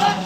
حق